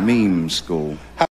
Meme school.